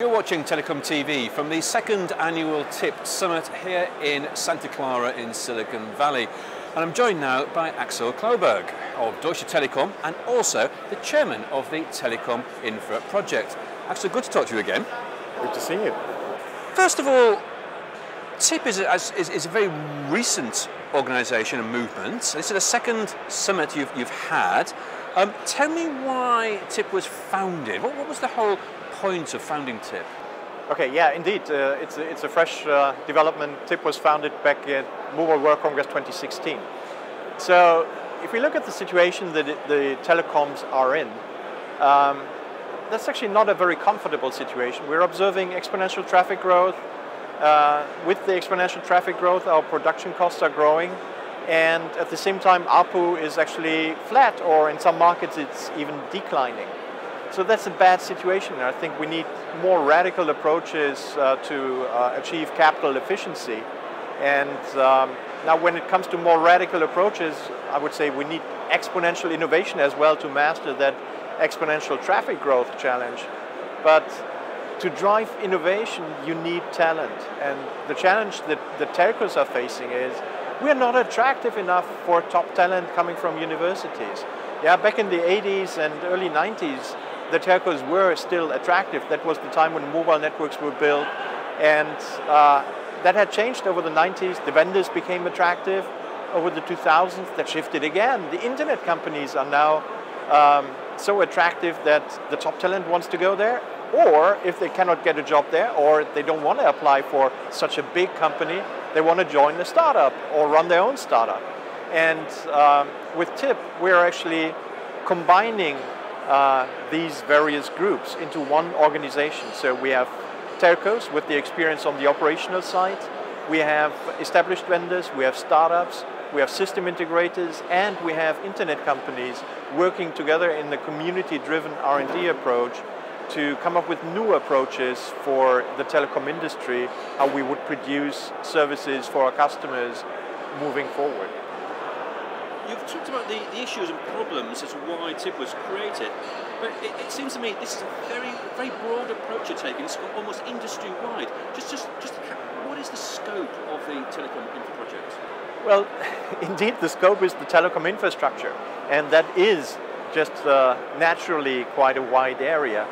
You're watching Telecom TV from the second annual TIP Summit here in Santa Clara in Silicon Valley. And I'm joined now by Axel Clauberg of Deutsche Telekom and also the chairman of the Telecom Infra project. Axel, good to talk to you again. Good to see you. First of all, TIP is a, is, is a very recent organisation and movement. This is the second summit you've, you've had. Um, tell me why TIP was founded. What, what was the whole point of founding TIP? Okay, yeah, indeed. Uh, it's, a, it's a fresh uh, development. TIP was founded back at Mobile World Congress 2016. So if we look at the situation that the telecoms are in, um, that's actually not a very comfortable situation. We're observing exponential traffic growth. Uh, with the exponential traffic growth, our production costs are growing. And at the same time, ARPU is actually flat, or in some markets, it's even declining. So that's a bad situation. I think we need more radical approaches uh, to uh, achieve capital efficiency. And um, now when it comes to more radical approaches, I would say we need exponential innovation as well to master that exponential traffic growth challenge. But to drive innovation, you need talent. And the challenge that the telcos are facing is we're not attractive enough for top talent coming from universities. Yeah, back in the 80s and early 90s, the telcos were still attractive. That was the time when mobile networks were built. And uh, that had changed over the 90s. The vendors became attractive. Over the 2000s, that shifted again. The internet companies are now um, so attractive that the top talent wants to go there. Or if they cannot get a job there, or they don't want to apply for such a big company, they want to join a startup or run their own startup. And um, with TIP, we're actually combining uh, these various groups into one organization. So we have telcos with the experience on the operational side, we have established vendors, we have startups, we have system integrators, and we have internet companies working together in the community-driven R&D approach to come up with new approaches for the telecom industry, how we would produce services for our customers moving forward. You've talked about the, the issues and problems as to why TIP was created, but it, it, seems to me this is a very, very broad approach you're taking. It's almost industry-wide. Just, just, just, what is the scope of the telecom infra project? Well, indeed, the scope is the telecom infrastructure, and that is just uh, naturally quite a wide area,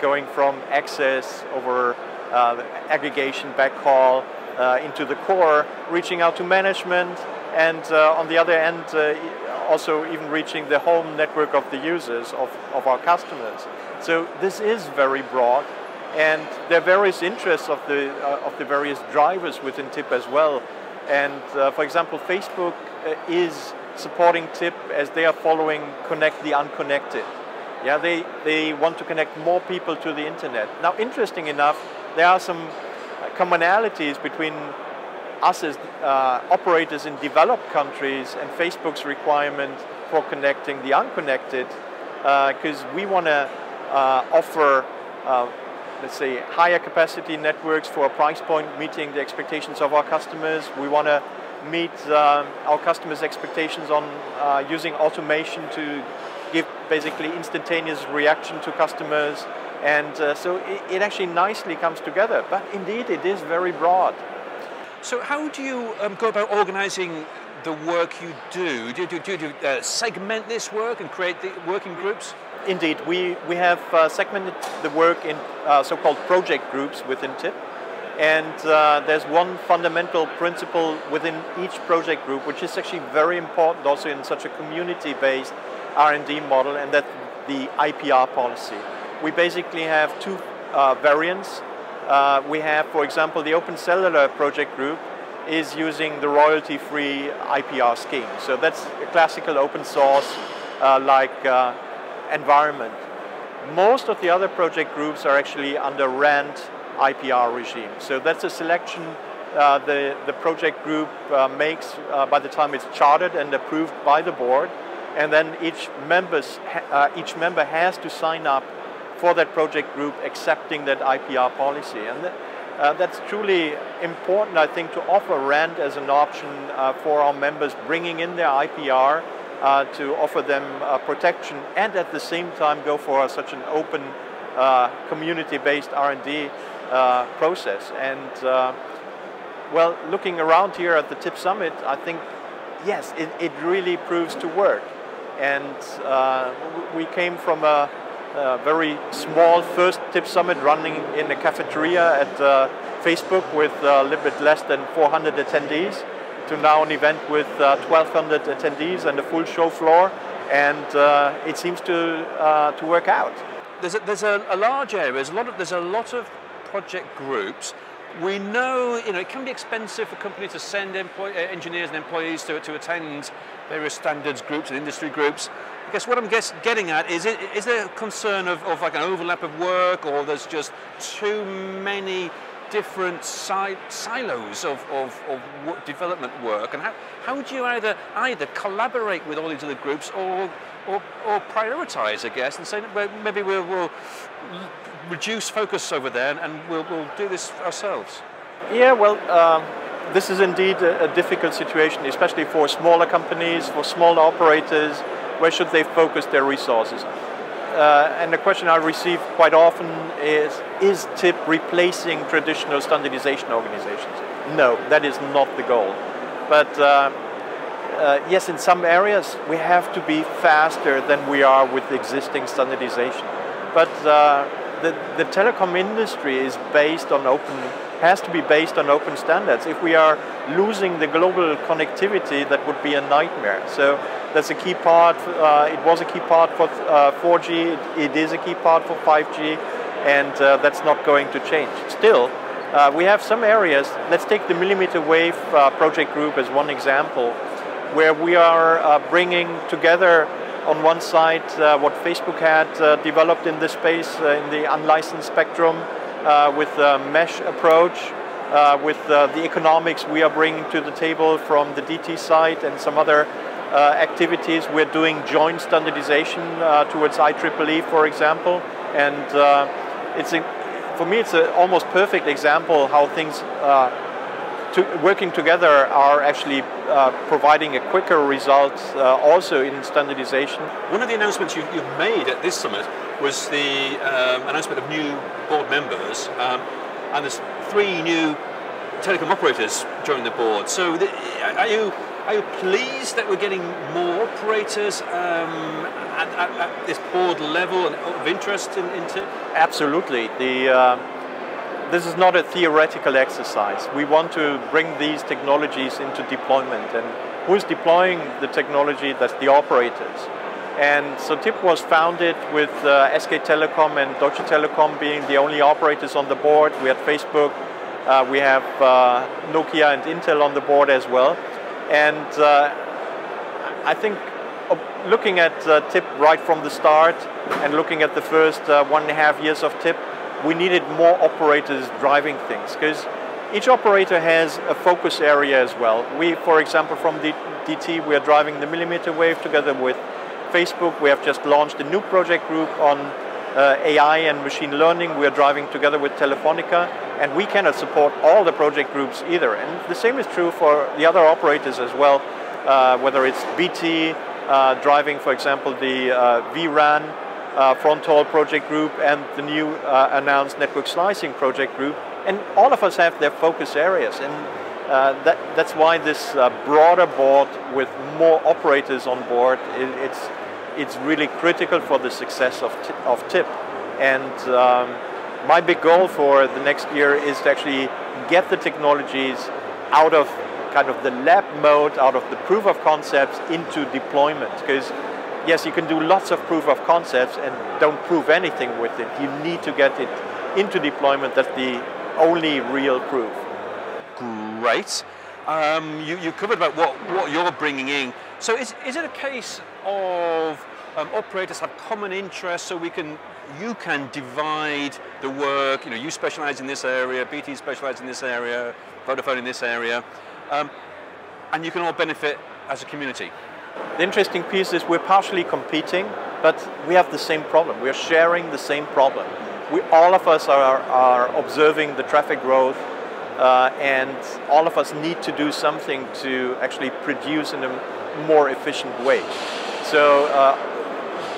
going from access over uh, aggregation, backhaul, uh, into the core, reaching out to management, and uh, on the other end, uh, also even reaching the home network of the users, of, of our customers. So this is very broad, and there are various interests of the, uh, of the various drivers within TIP as well. And uh, for example, Facebook uh, is supporting TIP as they are following Connect the Unconnected. Yeah, they, they want to connect more people to the internet. Now, interesting enough, there are some commonalities between us as uh, operators in developed countries and Facebook's requirement for connecting the unconnected, because uh, we want to uh, offer, uh, let's say, higher capacity networks for a price point meeting the expectations of our customers. We want to meet um, our customers' expectations on uh, using automation to basically instantaneous reaction to customers. And uh, so it, it actually nicely comes together. But indeed, it is very broad. So how do you um, go about organising the work you do? Do you, do, do, you uh, segment this work and create the working groups? Indeed, we, we have uh, segmented the work in uh, so-called project groups within TIP. And uh, there's one fundamental principle within each project group, which is actually very important also in such a community-based R&D model, and that's the IPR policy. We basically have two uh, variants uh, we have, for example, the Open Cellular project group is using the royalty-free IPR scheme. So that's a classical open source uh, like uh, environment. Most of the other project groups are actually under RAND IPR regime. So that's a selection uh, the, the project group uh, makes by the time it's chartered and approved by the board. And then each, members, each member has to sign up for that project group accepting that IPR policy. And uh, that's truly important, I think, to offer RAND as an option uh, for our members bringing in their IPR uh, to offer them uh, protection and at the same time go for such an open uh, community-based R&D uh, process. And uh, well, looking around here at the TIP Summit, I think, yes, it, it really proves to work. And uh, we came from a, a, very small first TIP Summit running in a cafeteria at Facebook with a little bit less than 400 attendees to now an event with uh, 1,200 attendees and a full show floor, and uh, it seems to uh, to work out. There's a, there's a, a large area. There's a lot of there's a lot of project groups. We know, you know, it can be expensive for companies to send uh, engineers and employees to, to attend various standards groups and industry groups. I guess what I'm guess, getting at is, it, is there a concern of, of like an overlap of work or there's just too many different si silos of, of, of development work and how, how do you either either collaborate with all these other groups or or, or prioritize I guess and say maybe we'll, we'll, reduce focus over there and we'll, we'll do this ourselves yeah well um, this is indeed a, a difficult situation especially for smaller companies for smaller operators where should they focus their resources uh, and the question I receive quite often is, is TIP replacing traditional standardization organizations? No, that is not the goal. But uh, uh, yes, in some areas we have to be faster than we are with existing standardization. But uh, the, the telecom industry is based on open has to be based on open standards. If we are losing the global connectivity, that would be a nightmare. So that's a key part. Uh, it was a key part for uh, 4G. It, is a key part for 5G, and uh, that's not going to change. Still, uh, we have some areas. Let's take the millimeter wave uh, project group as one example, where we are uh, bringing together on one side what Facebook had developed in this space in the unlicensed spectrum with the mesh approach. with the economics we are bringing to the table from the DT side and some other uh, activities. We're doing joint standardization uh, towards IEEE, for example, and uh, it's a, for me it's an almost perfect example how things to working together are actually uh, providing a quicker result uh, also in standardization. One of the announcements you, have made at this summit was the um, announcement of new board members, um, and there's three new telecom operators joining the board. So, the, are you are you pleased that we're getting more operators um, at, at, at, this board level and of interest in? Absolutely. The, uh, this is not a theoretical exercise. We want to bring these technologies into deployment. And who's deploying the technology? That's the operators. And so TIP was founded with uh, SK Telecom and Deutsche Telekom being the only operators on the board. We had Facebook, uh, we have uh, Nokia and Intel on the board as well. And uh, I think uh, looking at uh, TIP right from the start and looking at the first one and a half years of TIP, we needed more operators driving things because each operator has a focus area as well. We, for example, from DT, we are driving the millimeter wave together with Facebook. We have just launched a new project group on uh, AI and machine learning. We are driving together with Telefonica, and we cannot support all the project groups either. And the same is true for the other operators as well, uh, whether it's BT uh, driving, for example, the uh, vRAN uh, fronthaul project group and the new uh, announced network slicing project group. And all of us have their focus areas. And that, that's why this broader board with more operators on board, it, it's it's really critical for the success of, of TIP. And um, my big goal for the next year is to actually get the technologies out of kind of the lab mode, out of the proof of concepts into deployment. Because yes, you can do lots of proof of concepts and don't prove anything with it. You need to get it into deployment. That's the only real proof. Um, you, you covered about what, what you're bringing in. So is, is it a case of um, operators have common interests so we can, you can divide the work, you know, you specialize in this area, BT specializes in this area, Vodafone in this area, um, and you can all benefit as a community. The interesting piece is we're partially competing, but we have the same problem. We're sharing the same problem. We, all of us are, are observing the traffic growth uh, and all of us need to do something to actually produce in a more efficient way. So, uh,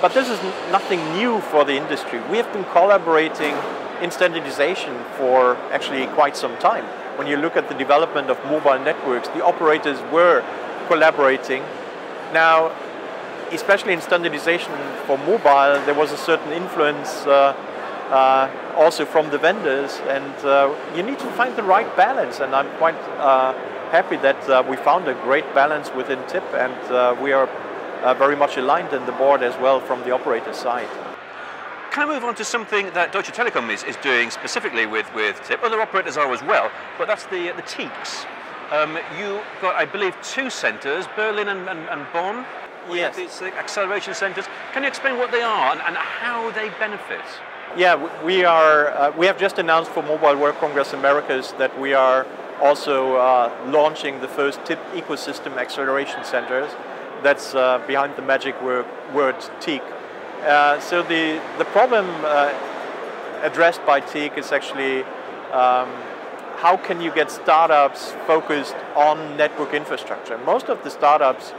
but this is nothing new for the industry. We have been collaborating in standardization for actually quite some time. When you look at the development of mobile networks, the operators were collaborating. Now, especially in standardization for mobile, there was a certain influence uh, uh, also from the vendors, and uh, you need to find the right balance. And I'm quite uh, happy that uh, we found a great balance within TIP, and uh, we are very much aligned in the board as well from the operator side. Can I move on to something that Deutsche Telekom is, is doing specifically with, with TIP? Other operators are as well, but that's the, the TEECs. Um, you got, I believe, two centres, Berlin and, and, and Bonn. Yes. These acceleration centres. Can you explain what they are and, and how they benefit? Yeah, we are. Uh, we have just announced for Mobile World Congress Americas that we are also uh, launching the first TIP ecosystem acceleration centers. That's uh, behind the magic word, word. Uh, so the the problem uh, addressed by TEEC is actually um, how can you get startups focused on network infrastructure? Most of the startups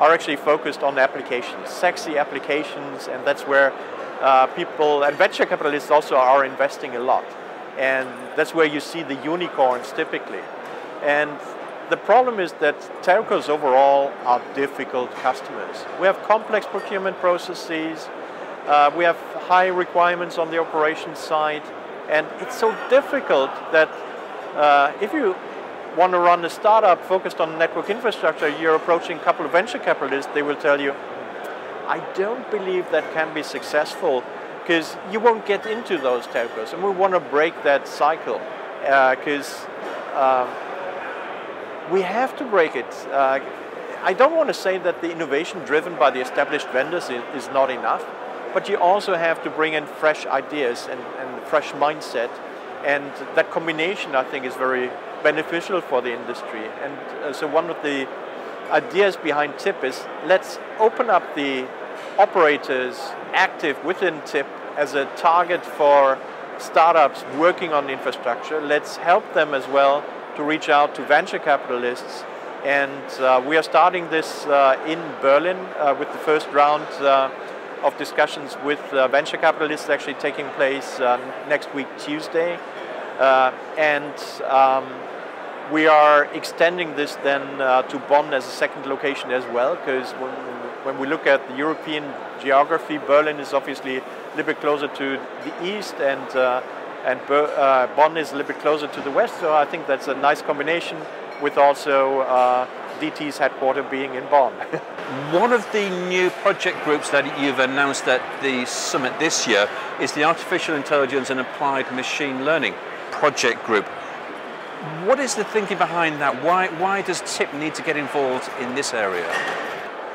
are actually focused on applications, sexy applications, and that's where uh, people and venture capitalists also are investing a lot. And that's where you see the unicorns typically. And the problem is that telcos overall are difficult customers. We have complex procurement processes, uh, we have high requirements on the operations side, and it's so difficult that uh, if you want to run a startup focused on network infrastructure, you're approaching a couple of venture capitalists, they will tell you, I don't believe that can be successful because you won't get into those telcos. And we want to break that cycle because uh, um, we have to break it. Uh, I don't want to say that the innovation driven by the established vendors is, is not enough, but you also have to bring in fresh ideas and, and fresh mindset. And that combination, I think, is very beneficial for the industry. And uh, so one of the ideas behind TIP is let's open up the operators active within TIP as a target for startups working on infrastructure. Let's help them as well to reach out to venture capitalists. And uh, we are starting this uh, in Berlin uh, with the first round uh, of discussions with uh, venture capitalists actually taking place uh, next week, Tuesday. and um, we are extending this then uh, to Bonn as a second location as well, because when, when we look at the European geography, Berlin is obviously a little bit closer to the east, and uh, and uh, Bonn is a little bit closer to the west. So I think that's a nice combination, with also uh, DT's headquarters being in Bonn. One of the new project groups that you've announced at the summit this year is the Artificial Intelligence and Applied Machine Learning project group. What is the thinking behind that? Why, why does TIP need to get involved in this area?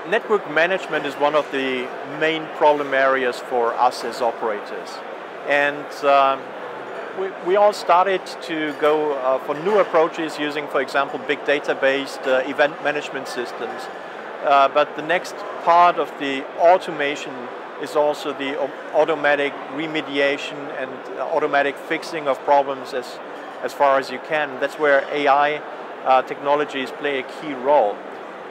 Network management is one of the main problem areas for us as operators. And um, we, we, all started to go uh, for new approaches using, for example, big data based uh, event management systems. Uh, but the next part of the automation is also the automatic remediation and automatic fixing of problems as as far as you can. That's where AI uh, technologies play a key role.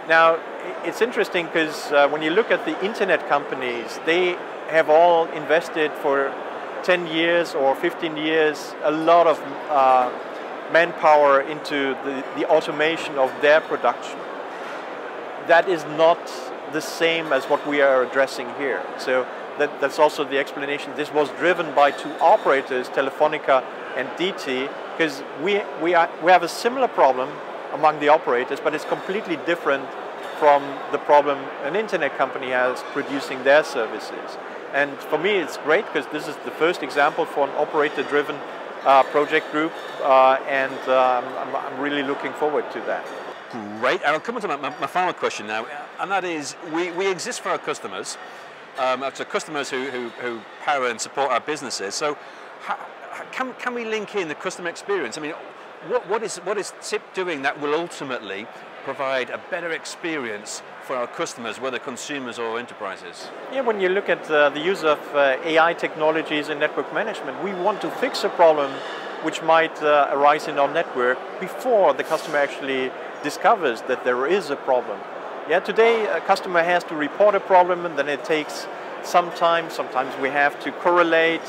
Now, it's interesting because uh, when you look at the internet companies, they have all invested for 10 years or 15 years a lot of uh, manpower into the, the automation of their production. That is not the same as what we are addressing here. So that, that's also the explanation. This was driven by two operators, Telefonica and DT, because we, we, are, we have a similar problem among the operators, but it's completely different from the problem an internet company has producing their services. And for me, it's great because this is the first example for an operator-driven uh, project group, uh, and um, I'm, I'm, really looking forward to that. Great, and I'll come on to my, my, my, final question now, and that is, we, we exist for our customers, um, to customers who, who, who power and support our businesses. So, how, can, can we link in the customer experience? I mean, what, what, is, what is TIP doing that will ultimately provide a better experience for our customers, whether consumers or enterprises? Yeah, when you look at uh, the use of uh, AI technologies in network management, we want to fix a problem which might uh, arise in our network before the customer actually discovers that there is a problem. Yeah, today a customer has to report a problem and then it takes some time. Sometimes we have to correlate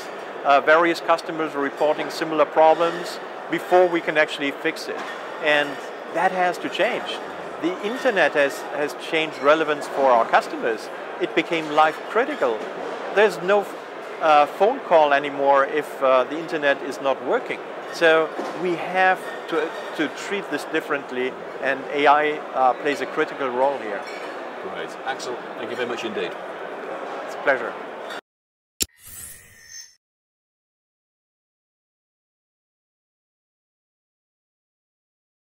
uh, various customers are reporting similar problems before we can actually fix it. And that has to change. The internet has, has changed relevance for our customers. It became life critical. There's no uh, phone call anymore if uh, the internet is not working. So we have to, to treat this differently and AI uh, plays a critical role here. Great. Axel, thank you very much indeed. It's a pleasure.